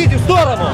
Отойдите в сторону!